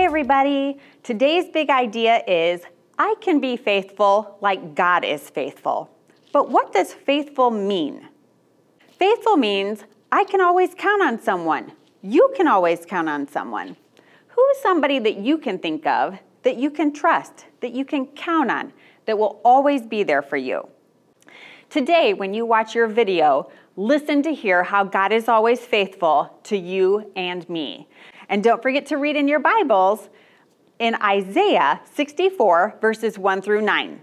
everybody. Today's big idea is I can be faithful like God is faithful. But what does faithful mean? Faithful means I can always count on someone. You can always count on someone. Who is somebody that you can think of that you can trust, that you can count on, that will always be there for you? Today, when you watch your video, listen to hear how God is always faithful to you and me. And don't forget to read in your Bibles in Isaiah 64, verses 1 through 9.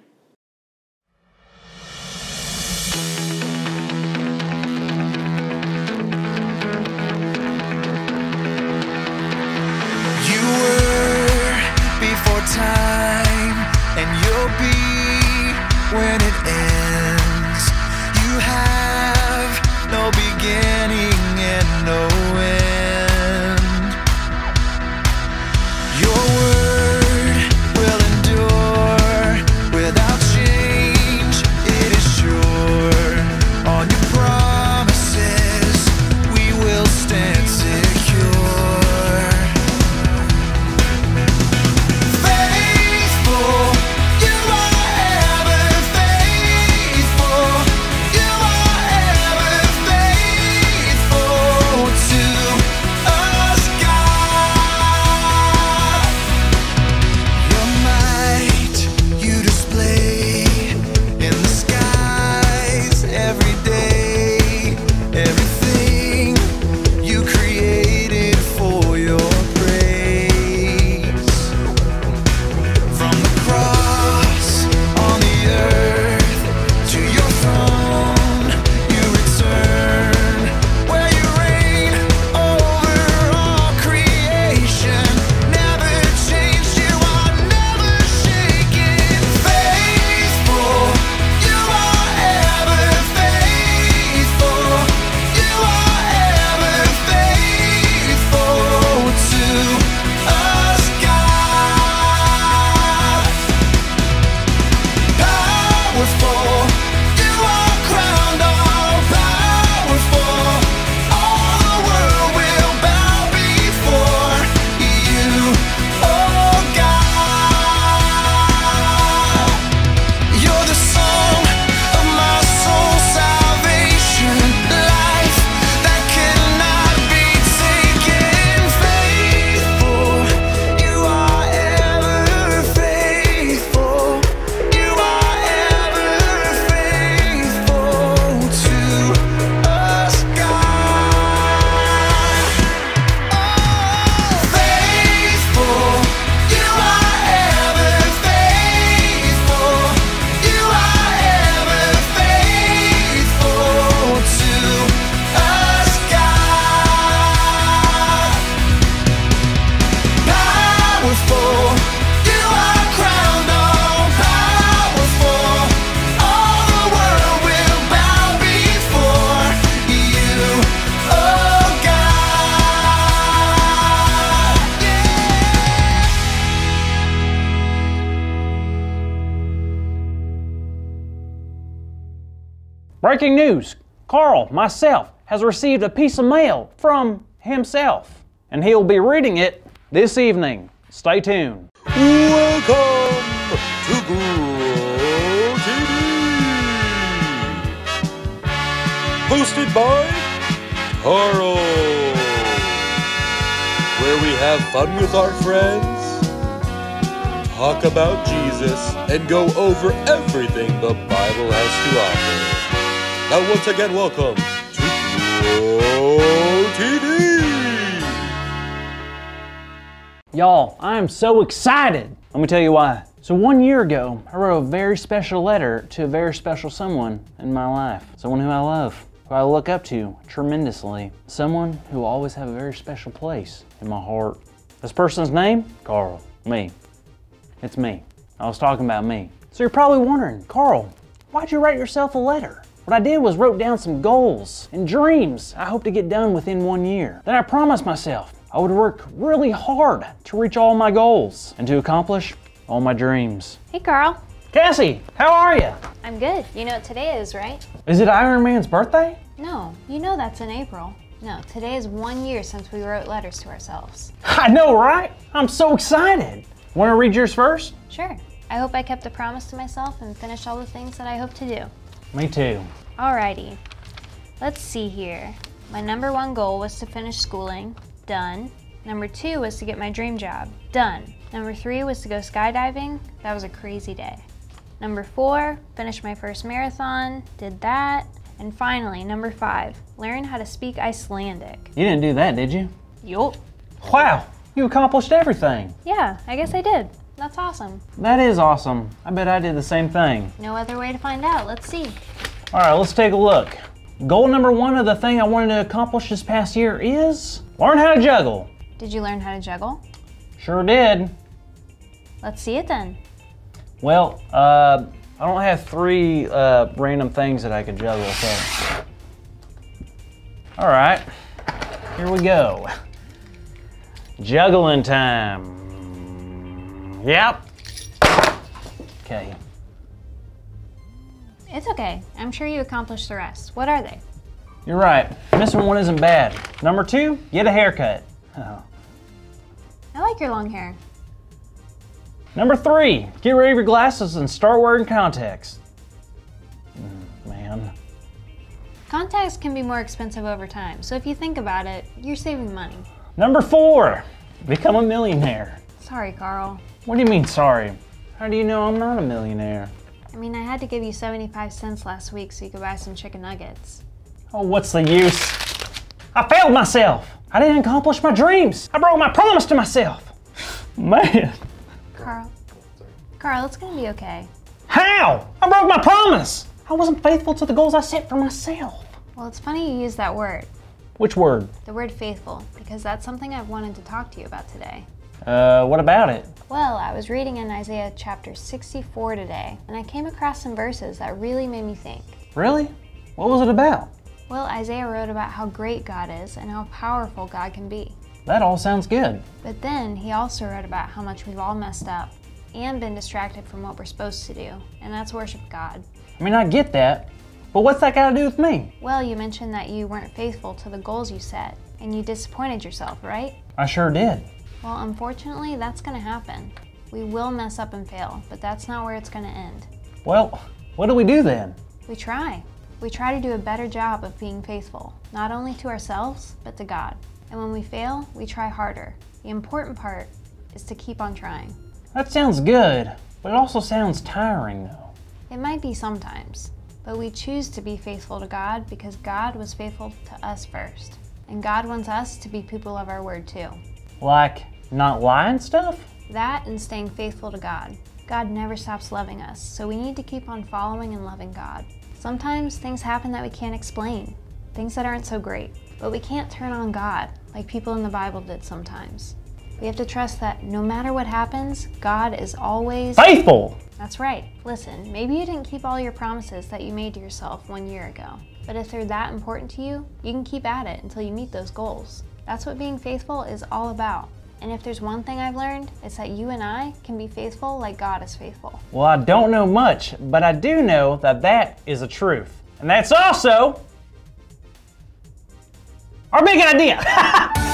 Breaking news Carl, myself, has received a piece of mail from himself, and he'll be reading it this evening. Stay tuned. Welcome to Grow TV. Hosted by Carl. Where we have fun with our friends, talk about Jesus, and go over everything the Bible has to offer. Now, once again, welcome to Grow TV. Y'all, I am so excited. Let me tell you why. So, one year ago, I wrote a very special letter to a very special someone in my life. Someone who I love, who I look up to tremendously. Someone who will always have a very special place in my heart. This person's name? Carl. Me. It's me. I was talking about me. So, you're probably wondering, Carl, why'd you write yourself a letter? What I did was wrote down some goals and dreams I hope to get done within one year. Then I promised myself I would work really hard to reach all my goals and to accomplish all my dreams. Hey, Carl. Cassie, how are you? I'm good. You know what today is, right? Is it Iron Man's birthday? No, you know that's in April. No, today is one year since we wrote letters to ourselves. I know, right? I'm so excited. Want to read yours first? Sure. I hope I kept a promise to myself and finished all the things that I hope to do. Me too. Alrighty. Let's see here. My number one goal was to finish schooling. Done. Number two was to get my dream job. Done. Number three was to go skydiving. That was a crazy day. Number four, finish my first marathon. Did that. And finally, number five, learn how to speak Icelandic. You didn't do that, did you? Yup. Wow, you accomplished everything. Yeah, I guess I did. That's awesome. That is awesome. I bet I did the same thing. No other way to find out. Let's see. All right, let's take a look. Goal number one of the thing I wanted to accomplish this past year is learn how to juggle. Did you learn how to juggle? Sure did. Let's see it then. Well, uh, I don't have three uh, random things that I could juggle, so. All right, here we go. Juggling time. Yep. Okay. It's okay. I'm sure you accomplished the rest. What are they? You're right. Missing one isn't bad. Number two, get a haircut. Oh. I like your long hair. Number three, get rid of your glasses and start wearing contacts. Mm, man. Contacts can be more expensive over time, so if you think about it, you're saving money. Number four, become a millionaire. Sorry, Carl. What do you mean, sorry? How do you know I'm not a millionaire? I mean, I had to give you 75 cents last week so you could buy some chicken nuggets. Oh, what's the use? I failed myself. I didn't accomplish my dreams. I broke my promise to myself. Man, Carl. Carl, it's gonna be okay. how? I broke my promise. I wasn't faithful to the goals I set for myself. Well, it's funny you use that word, Which word? the word faithful, because that's something I've wanted to talk to you about today. Uh, what about it? Well, I was reading in Isaiah chapter 64 today, and I came across some verses that really made me think. Really? What was it about? Well, Isaiah wrote about how great God is and how powerful God can be. That all sounds good. But then he also wrote about how much we've all messed up and been distracted from what we're supposed to do, and that's worship God. I mean, I get that, but what's that got to do with me? Well, you mentioned that you weren't faithful to the goals you set, and you disappointed yourself, right? I sure did. Well, unfortunately, that's gonna happen. We will mess up and fail, but that's not where it's gonna end. Well, what do we do then? We try. We try to do a better job of being faithful, not only to ourselves, but to God. And when we fail, we try harder. The important part is to keep on trying. That sounds good, but it also sounds tiring though. It might be sometimes, but we choose to be faithful to God because God was faithful to us first. And God wants us to be people of our word too. Like, not lying stuff? That and staying faithful to God. God never stops loving us, so we need to keep on following and loving God. Sometimes things happen that we can't explain, things that aren't so great, but we can't turn on God like people in the Bible did sometimes. We have to trust that no matter what happens, God is always. Faithful! That's right. Listen, maybe you didn't keep all your promises that you made to yourself one year ago. But if they're that important to you, you can keep at it until you meet those goals. That's what being faithful is all about. And if there's one thing I've learned, it's that you and I can be faithful like God is faithful. Well, I don't know much, but I do know that that is the truth. And that's also our big idea.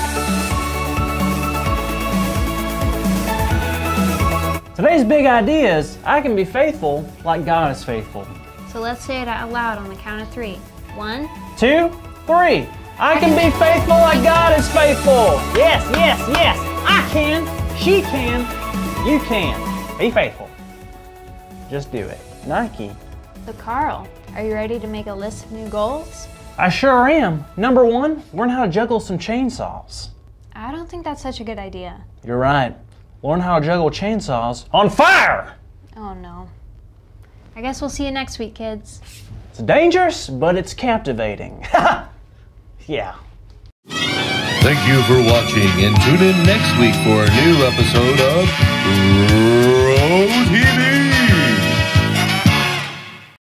Today's big idea is I can be faithful like God is faithful. So let's say it out loud on the count of three. One, Two, three. I can be faithful like God is faithful. Yes, yes, yes. I can. She can. You can. Be faithful. Just do it. Nike. so Carl, are you ready to make a list of new goals? I sure am. Number one, learn how to juggle some chainsaws. I don't think that's such a good idea. You're right. Learn how to juggle chainsaws on fire. Oh no. I guess we'll see you next week, kids. It's dangerous, but it's captivating. yeah. Thank you for watching and tune in next week for a new episode of